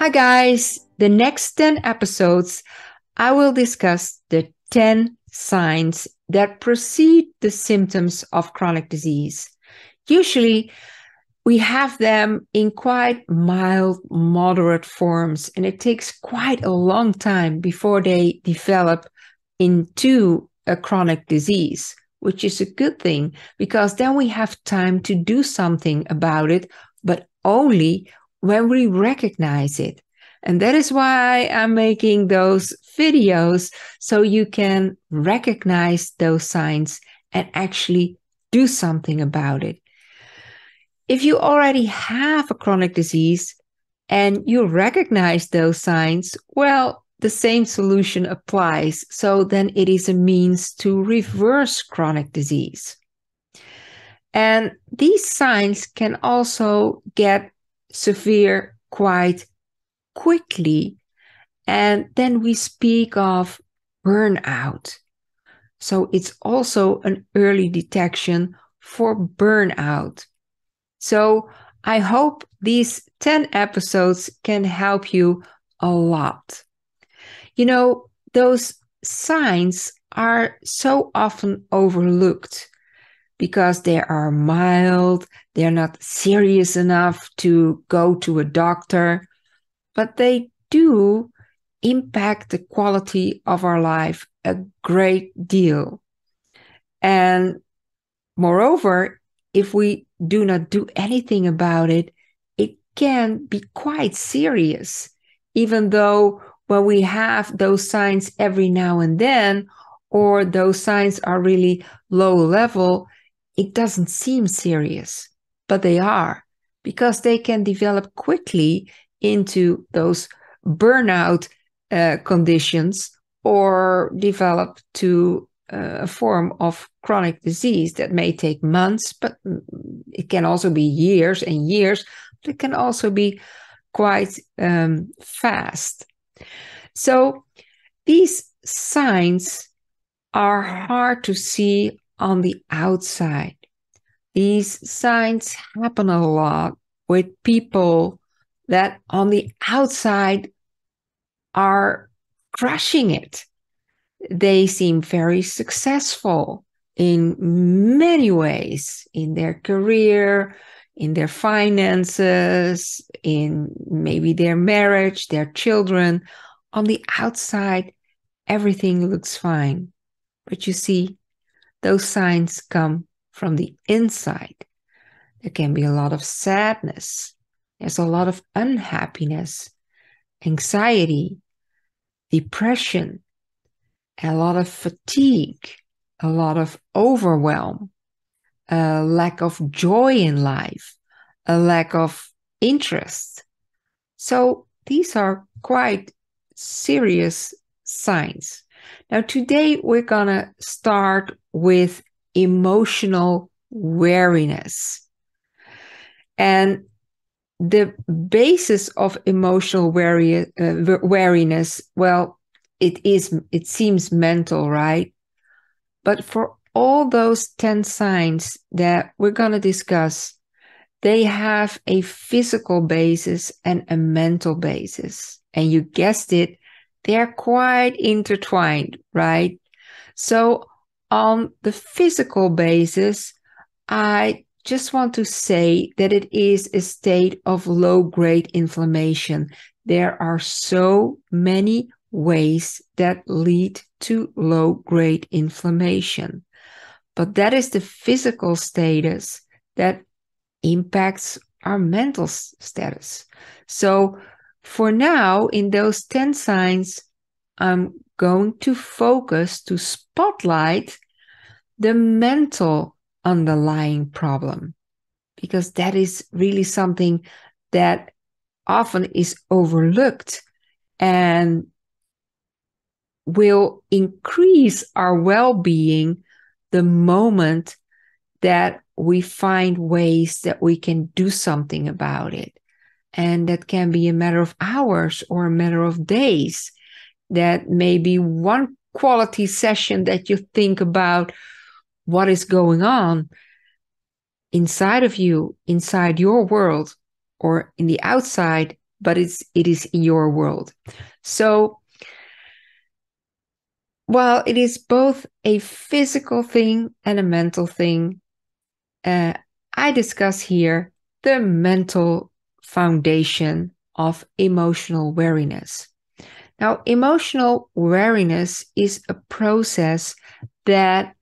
Hi, guys. The next 10 episodes, I will discuss the 10 signs that precede the symptoms of chronic disease. Usually, we have them in quite mild, moderate forms, and it takes quite a long time before they develop into a chronic disease, which is a good thing because then we have time to do something about it, but only when we recognize it. And that is why I'm making those videos so you can recognize those signs and actually do something about it. If you already have a chronic disease and you recognize those signs, well, the same solution applies. So then it is a means to reverse chronic disease. And these signs can also get severe quite quickly. And then we speak of burnout. So it's also an early detection for burnout. So I hope these 10 episodes can help you a lot. You know, those signs are so often overlooked because they are mild, they're not serious enough to go to a doctor, but they do impact the quality of our life a great deal. And moreover, if we do not do anything about it, it can be quite serious, even though when we have those signs every now and then, or those signs are really low level, it doesn't seem serious, but they are because they can develop quickly into those burnout uh, conditions or develop to a form of chronic disease that may take months, but it can also be years and years. But it can also be quite um, fast. So these signs are hard to see on the outside. These signs happen a lot with people that on the outside are crushing it they seem very successful in many ways in their career, in their finances, in maybe their marriage, their children. On the outside, everything looks fine. But you see, those signs come from the inside. There can be a lot of sadness, there's a lot of unhappiness, anxiety, depression, a lot of fatigue, a lot of overwhelm, a lack of joy in life, a lack of interest. So these are quite serious signs. Now, today we're going to start with emotional wariness. And the basis of emotional weary, uh, weariness, well, it is it seems mental right? But for all those 10 signs that we're going to discuss they have a physical basis and a mental basis. And you guessed it they're quite intertwined right? So on the physical basis i just want to say that it is a state of low grade inflammation there are so many ways that lead to low grade inflammation. But that is the physical status that impacts our mental status. So for now, in those 10 signs, I'm going to focus to spotlight the mental underlying problem because that is really something that often is overlooked and will increase our well being the moment that we find ways that we can do something about it. And that can be a matter of hours or a matter of days. That maybe one quality session that you think about what is going on inside of you, inside your world, or in the outside but it's it is in your world. So while it is both a physical thing and a mental thing, uh, I discuss here the mental foundation of emotional wariness. Now, emotional weariness is a process that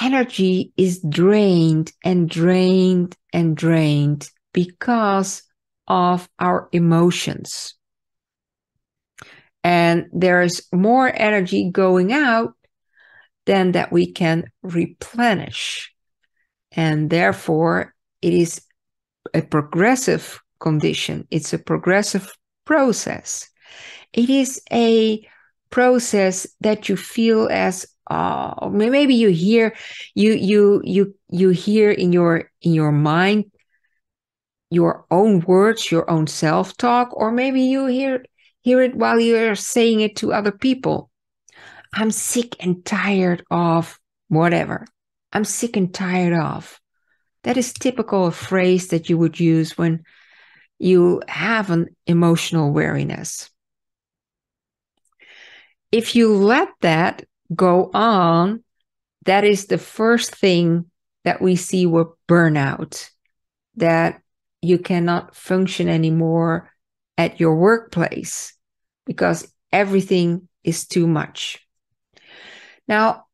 energy is drained and drained and drained because of our emotions. And there's more energy going out than that we can replenish. And therefore, it is a progressive condition, it's a progressive process. It is a process that you feel as oh maybe you hear you you you you hear in your in your mind your own words your own self talk or maybe you hear hear it while you're saying it to other people. I'm sick and tired of whatever. I'm sick and tired of. That is typical a phrase that you would use when you have an emotional wariness if you let that go on, that is the first thing that we see with burnout, that you cannot function anymore at your workplace because everything is too much. Now,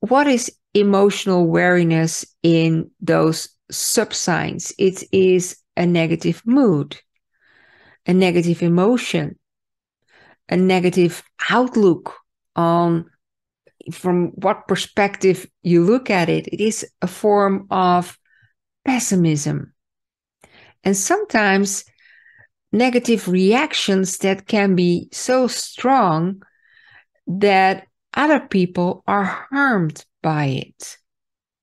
what is emotional wariness in those subsigns? It is a negative mood, a negative emotion, a negative outlook on from what perspective you look at it, it is a form of pessimism. And sometimes negative reactions that can be so strong that other people are harmed by it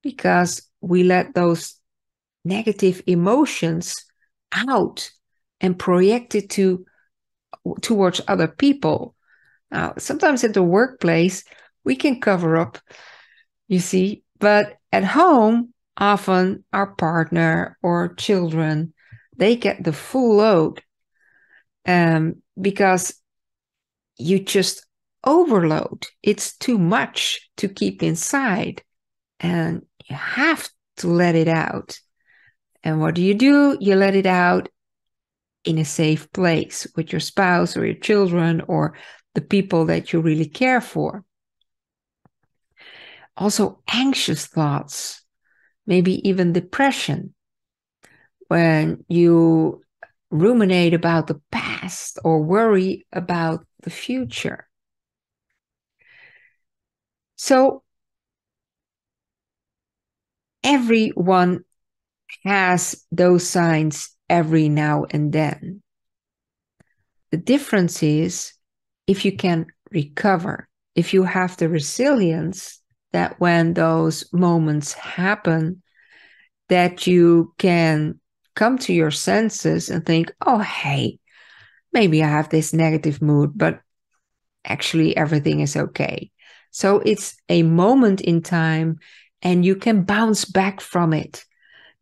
because we let those negative emotions out and project it to towards other people. Now, sometimes at the workplace, we can cover up, you see, but at home, often our partner or children, they get the full load um, because you just overload. It's too much to keep inside, and you have to let it out. And what do you do? You let it out in a safe place with your spouse or your children or the people that you really care for. Also, anxious thoughts, maybe even depression, when you ruminate about the past or worry about the future. So, everyone has those signs every now and then. The difference is if you can recover, if you have the resilience that when those moments happen, that you can come to your senses and think, oh, hey, maybe I have this negative mood, but actually everything is okay. So it's a moment in time and you can bounce back from it.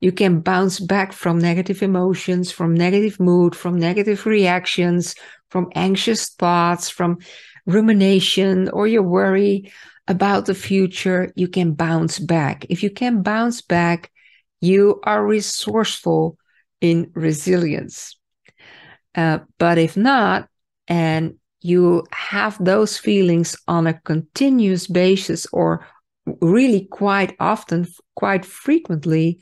You can bounce back from negative emotions, from negative mood, from negative reactions, from anxious thoughts, from rumination, or your worry about the future. You can bounce back. If you can bounce back, you are resourceful in resilience. Uh, but if not, and you have those feelings on a continuous basis or really quite often, quite frequently,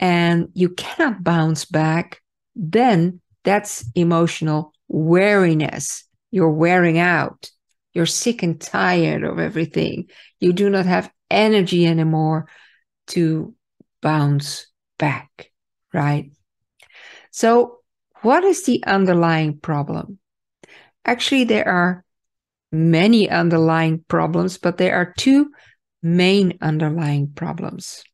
and you cannot bounce back, then that's emotional weariness. You're wearing out. You're sick and tired of everything. You do not have energy anymore to bounce back, right? So, what is the underlying problem? Actually, there are many underlying problems, but there are two main underlying problems.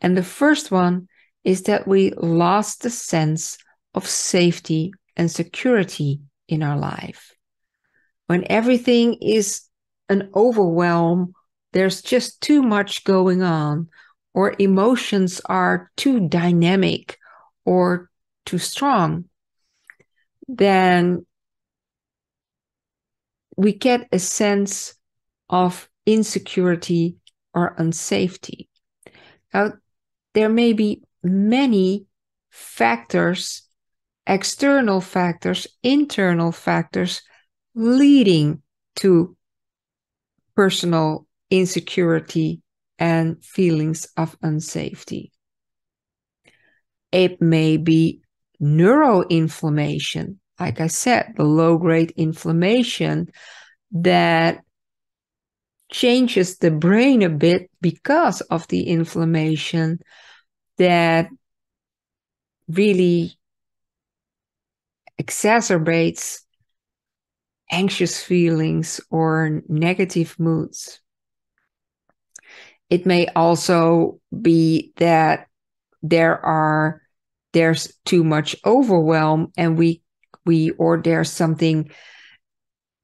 And the first one is that we lost the sense of safety and security in our life. When everything is an overwhelm, there's just too much going on, or emotions are too dynamic or too strong. then we get a sense of insecurity or unsafety. Now, there may be many factors, external factors, internal factors leading to personal insecurity and feelings of unsafety. It may be neuroinflammation, like I said, the low grade inflammation that changes the brain a bit because of the inflammation that really exacerbates anxious feelings or negative moods. It may also be that there are there's too much overwhelm and we we or there's something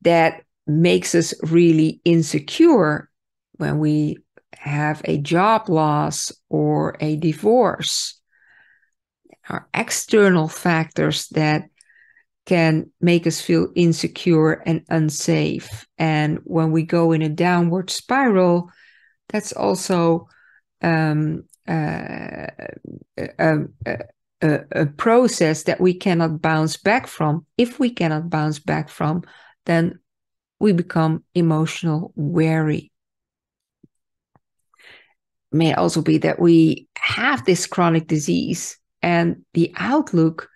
that makes us really insecure when we have a job loss or a divorce are external factors that can make us feel insecure and unsafe. And when we go in a downward spiral, that's also um, uh, a, a, a, process that we cannot bounce back from. If we cannot bounce back from, then we become emotional wary. May also be that we have this chronic disease and the outlook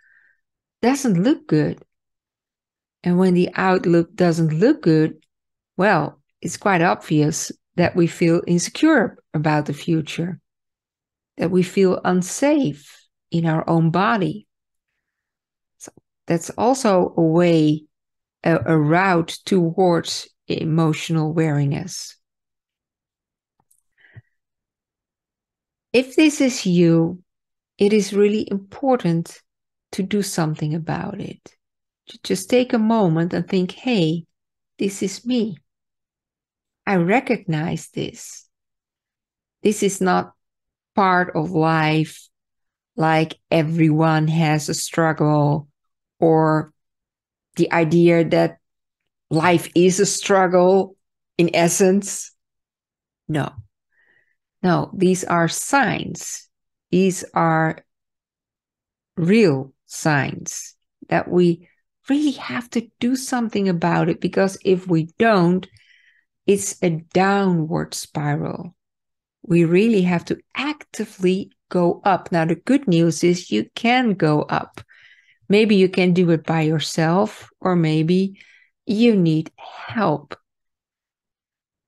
doesn't look good. And when the outlook doesn't look good, well, it's quite obvious that we feel insecure about the future, that we feel unsafe in our own body. So that's also a way, a, a route towards emotional wariness. If this is you, it is really important to do something about it. To just take a moment and think, hey, this is me. I recognize this. This is not part of life like everyone has a struggle or the idea that life is a struggle in essence. No, no, these are signs these are real signs that we really have to do something about it because if we don't, it's a downward spiral. We really have to actively go up. Now, the good news is you can go up. Maybe you can do it by yourself, or maybe you need help.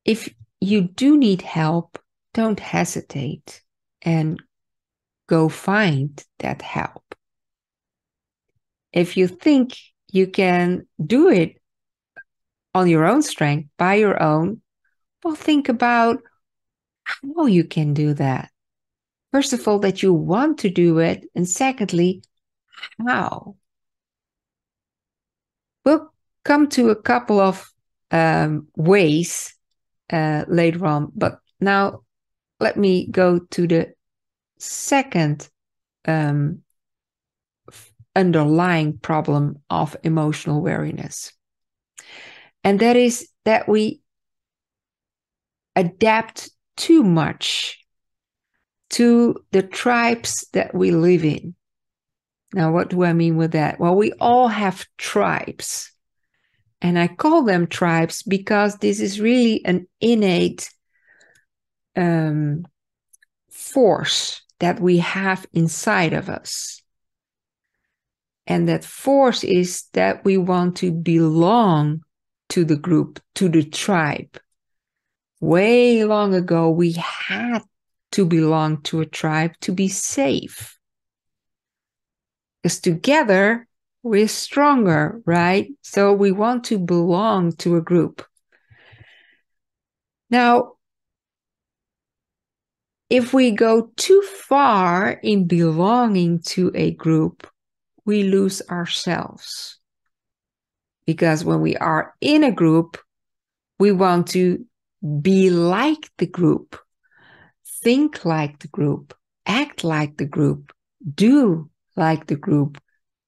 If you do need help, don't hesitate and go find that help. If you think you can do it on your own strength, by your own, well, think about how you can do that. First of all, that you want to do it. And secondly, how. We'll come to a couple of um, ways uh, later on, but now let me go to the second um, underlying problem of emotional wariness. And that is that we adapt too much to the tribes that we live in. Now, what do I mean with that? Well, we all have tribes. And I call them tribes because this is really an innate um, force that we have inside of us. And that force is that we want to belong to the group, to the tribe. Way long ago, we had to belong to a tribe to be safe. Because together we're stronger, right? So we want to belong to a group. Now, if we go too far in belonging to a group, we lose ourselves. Because when we are in a group, we want to be like the group, think like the group, act like the group, do like the group,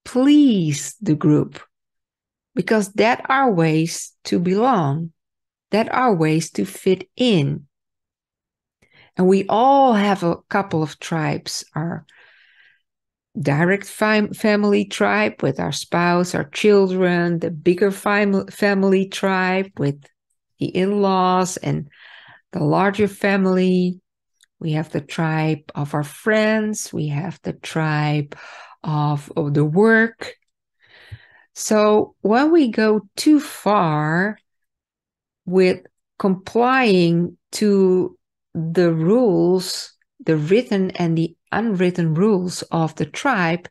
please the group because that are ways to belong, that are ways to fit in. And we all have a couple of tribes our direct fam- family tribe with our spouse, our children, the bigger fam- family tribe with the in laws, and the larger family. We have the tribe of our friends, we have the tribe of, of the work. So when we go too far with complying to the rules, the written and the unwritten rules of the tribe,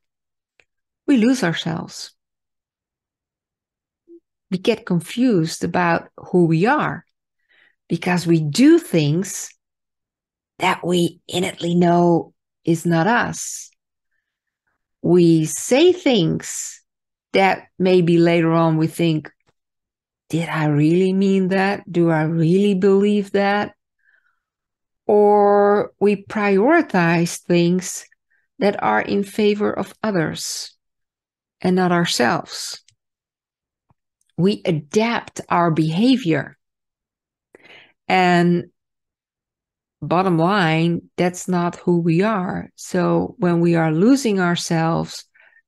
we lose ourselves. We get confused about who we are because we do things that we innately know is not us. We say things that maybe later on we think, did I really mean that? Do I really believe that? or we prioritize things that are in favor of others and not ourselves. We adapt our behavior. And bottom line, that's not who we are. So when we are losing ourselves,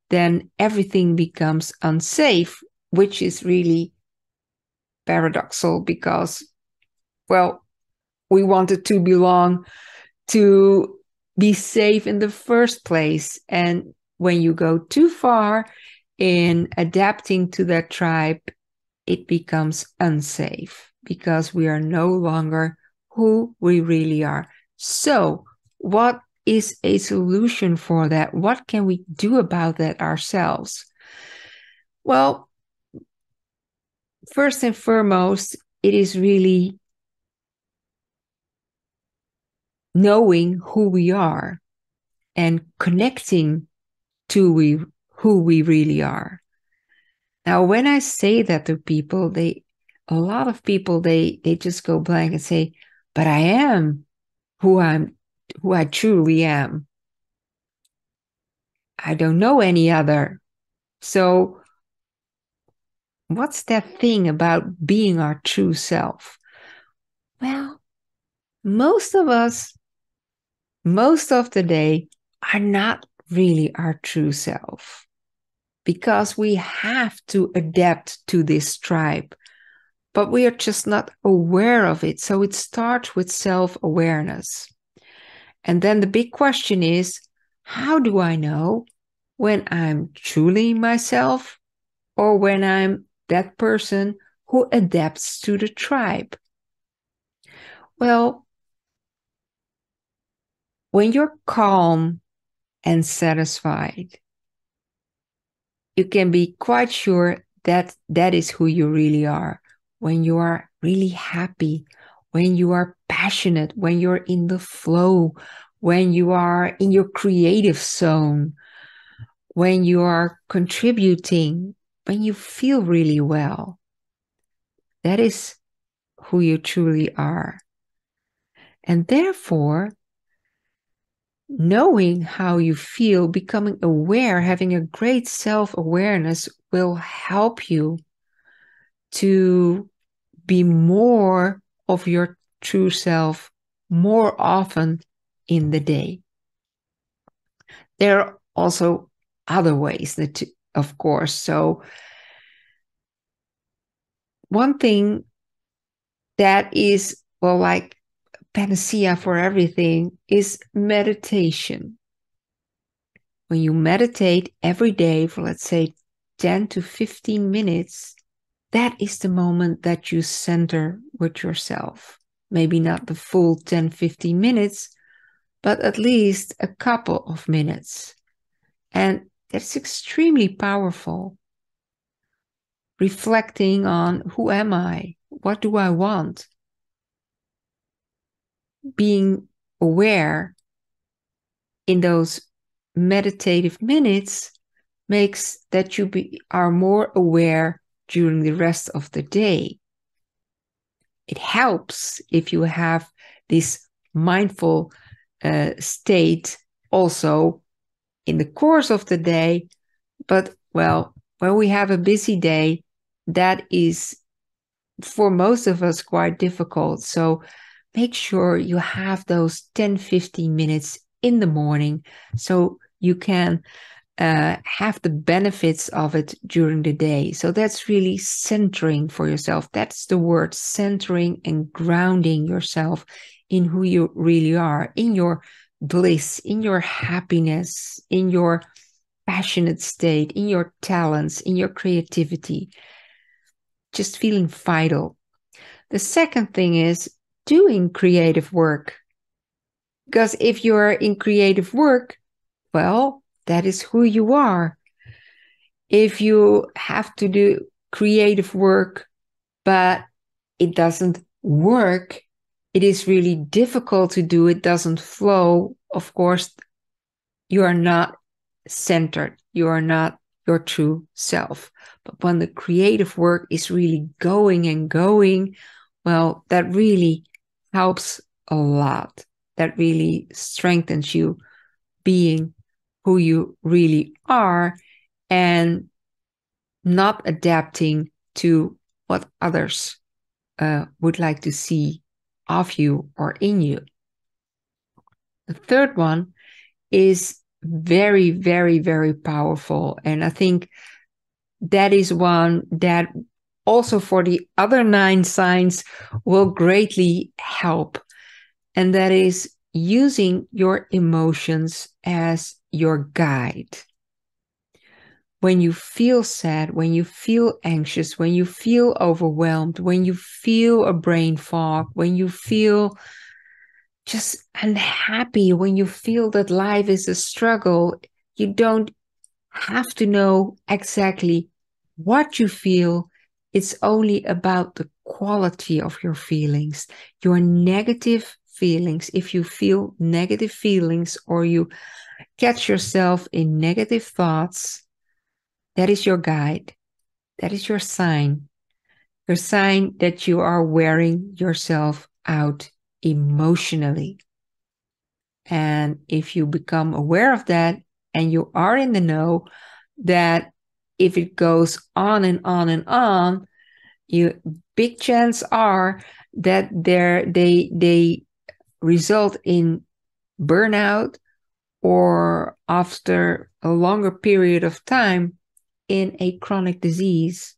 then everything becomes unsafe, which is really paradoxal because, well, we wanted to belong to be safe in the first place. And when you go too far in adapting to that tribe, it becomes unsafe because we are no longer who we really are. So, what is a solution for that? What can we do about that ourselves? Well, first and foremost, it is really knowing who we are and connecting to we who we really are. Now, when I say that to people, they a lot of people they they just go blank and say, "But I am who I'm who I truly am. I don't know any other." So, what's that thing about being our true self? Well, most of us most of the day are not really our true self because we have to adapt to this tribe, but we are just not aware of it. So it starts with self awareness. And then the big question is how do I know when I'm truly myself or when I'm that person who adapts to the tribe? Well, when you're calm and satisfied, you can be quite sure that that is who you really are. When you are really happy, when you are passionate, when you're in the flow, when you are in your creative zone, when you are contributing, when you feel really well. That is who you truly are. And therefore, knowing how you feel, becoming aware, having a great self awareness will help you to be more of your true self more often in the day. There are also other ways that, of course. So, one thing that is, well, like panacea for everything is meditation. When you meditate every day for, let's say, 10 to 15 minutes, that is the moment that you center with yourself. Maybe not the full 10, 15 minutes, but at least a couple of minutes. And that's extremely powerful. Reflecting on who am I? What do I want? being aware in those meditative minutes makes that you be, are more aware during the rest of the day. It helps if you have this mindful uh, state also in the course of the day, But well, when we have a busy day, that is for most of us quite difficult. So make sure you have those 10 15 minutes in the morning so you can uh, have the benefits of it during the day. So that's really centering for yourself. That's the word centering and grounding yourself in who you really are, in your bliss, in your happiness, in your passionate state, in your talents, in your creativity. Just feeling vital. The second thing is doing creative work. Because if you're in creative work, well, that is who you are. If you have to do creative work, but it doesn't work, it is really difficult to do, it doesn't flow, of course, you are not centered. You are not your true self. But when the creative work is really going and going, well, that really helps a lot. That really strengthens you being who you really are and not adapting to what others uh, would like to see of you or in you. The third one is very, very, very powerful. And I think that is one that also for the other nine signs will greatly help. And that is using your emotions as your guide. When you feel sad, when you feel anxious, when you feel overwhelmed, when you feel a brain fog, when you feel just unhappy, when you feel that life is a struggle, you don't have to know exactly what you feel. It's only about the quality of your feelings, your negative feelings. If you feel negative feelings or you catch yourself in negative thoughts, that is your guide. That is your sign. Your sign that you are wearing yourself out emotionally. And if you become aware of that and you are in the know that if it goes on and on and on, you big chance are that there they they result in burnout or after a longer period of time in a chronic disease,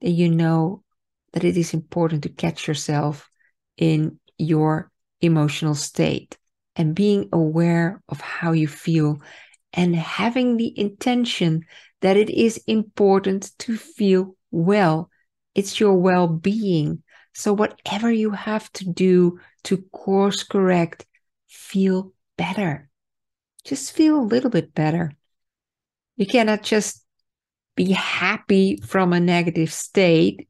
then you know that it is important to catch yourself in your emotional state and being aware of how you feel and having the intention that it is important to feel well. It's your well being. So, whatever you have to do to course correct, feel better just feel a little bit better. You cannot just be happy from a negative state,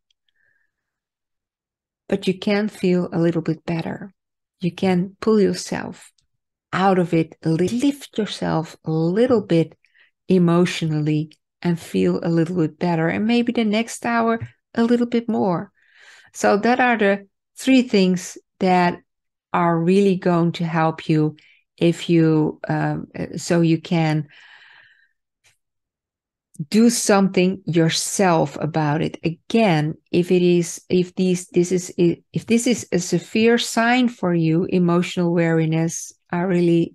but you can feel a little bit better. You can pull yourself out of it, lift yourself a little bit emotionally and feel a little bit better. And maybe the next hour, a little bit more. So, that are the three things that are really going to help you if you um, so you can do something yourself about it. Again if it is if these this is if this is a severe sign for you emotional weariness i really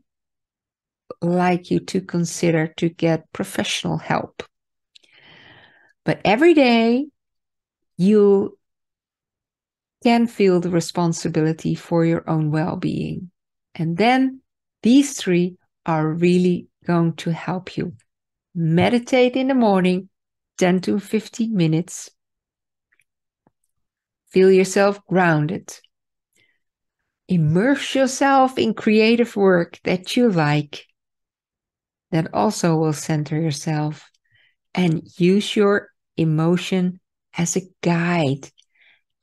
like you to consider to get professional help. But every day you can feel the responsibility for your own well-being. And then these three are really going to help you. Meditate in the morning, 10 to 15 minutes. Feel yourself grounded. Immerse yourself in creative work that you like. That also will center yourself. And use your emotion as a guide.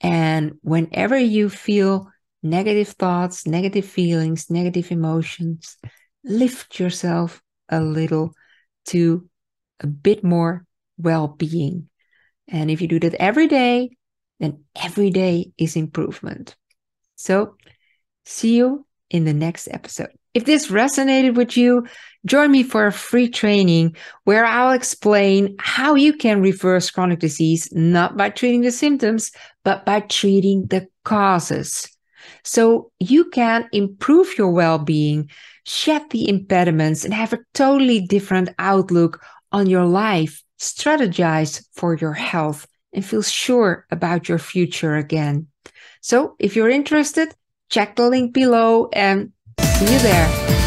And whenever you feel negative thoughts, negative feelings, negative emotions, lift yourself a little to a bit more well being. And if you do that every day, then every day is improvement. So, see you in the next episode. If this resonated with you, join me for a free training where I'll explain how you can reverse chronic disease, not by treating the symptoms, but by treating the causes. So you can improve your well being, shed the impediments, and have a totally different outlook on your life, strategize for your health, and feel sure about your future again. So if you're interested, check the link below and see you there.